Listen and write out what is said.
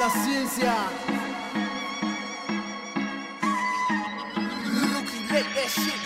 la ciencia. That shit.